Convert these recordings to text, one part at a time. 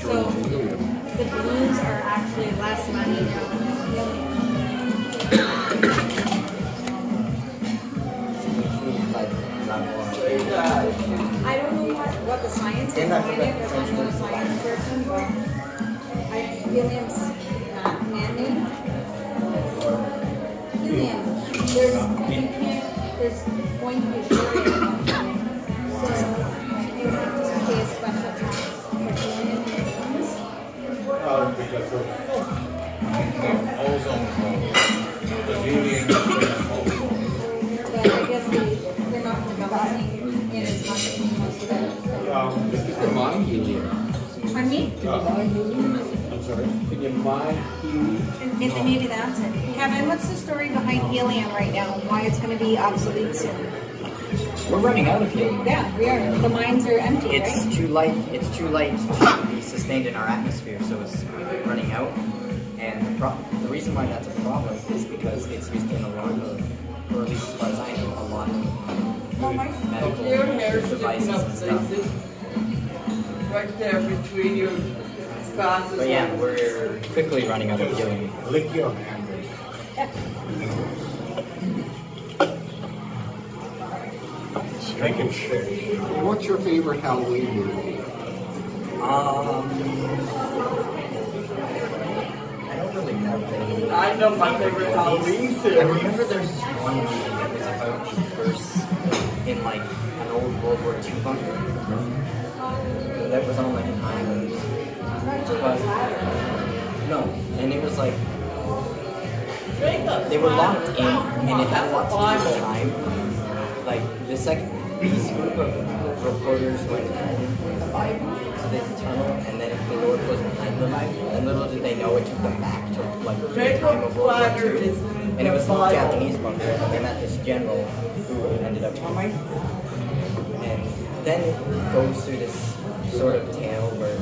So the balloons are actually less money now. I don't know what, what the science is behind it, because I'm not a science person, but I, helium's not uh, man-made. Helium, there's, you can't, there's going to be shortage. It. Um, You can mine helium. Pardon me? Can you helium? I'm sorry? Can you mine helium? Maybe maybe that's it. Kevin, what's the story behind helium right now? Why it's gonna be obsolete soon? We're running out of helium. Yeah, we are. The mines are empty, It's right? too light. It's too light to be sustained in our atmosphere, so it's running out. And the, pro- the reason why that's a problem is because it's used in a lot of, or at least as far as I know, a lot of medical Your hair should devices and stuff. Places. Right there between your glasses. But yeah, we're quickly running out of helium. Lick your hand. Making sure. What's your favorite Halloween movie? Um, I don't really know. Any. I know my favorite Halloween I series. remember there's this one movie that was about the first in like an old World War II bunker that was on like an island. But, no, and it was like they were locked in, and it had lots of time. Like the second, these group of reporters went to the tunnel, and then the Lord was behind them. And little did they know it took them back to like the time of World War II. And it was a Japanese bunker, and they met this general who ended up And then it goes through this sort of tale where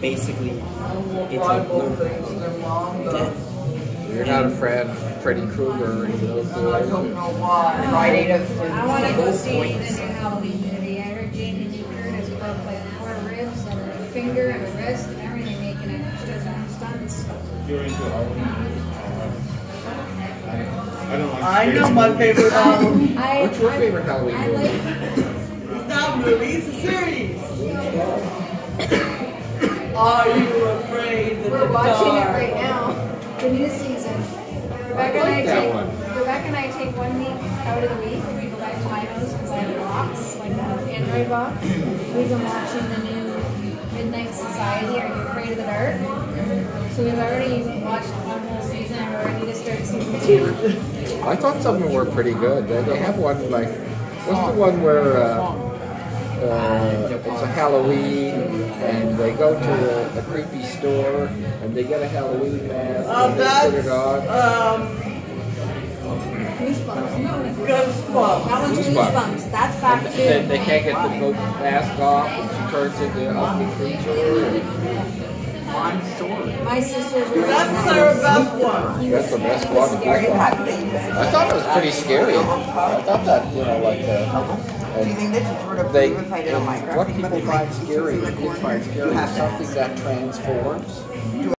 basically it's a blue death. You're not a fan of Freddy Krueger or any of those I don't know why. Friday the I wanna go see the points. new Halloween movie. I heard Jamie Lee Curtis broke like four ribs and a finger and a wrist and everything making it. She does her own stunts. You're into Halloween. I don't like I know my um, favorite Halloween. What's your favorite Halloween movie? Like, It's not a movie, it's a series. Are you afraid of we're the watching it right now, the new season. Rebecca and I like that take, one. Rebecca and I take one week out of the week. We go back to my house because I have a box, like an Android box. We've been watching the new Midnight Society. Are you afraid of the dark? So we've already watched one whole season and we're ready to start season two. I thought some of them were pretty good. They, they have one like, what's the one where uh, uh, it's a Halloween and they go to a, a creepy store and they get a Halloween mask Uh, and they put it on. um, Goosebumps. Goosebumps. that one's Goosebumps. Goosebumps. That's back to. they, they can't get the mask off and she turns into an ugly creature. My sisters were That's our best one. That's the best one. I thought it was pretty scary. I thought that, you know, like, uh, Do you think that you would have they, if I did on Minecraft? what But people I might find see scary, in the find scary You is have something that transforms.